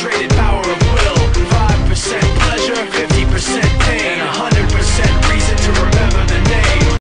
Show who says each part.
Speaker 1: Traded.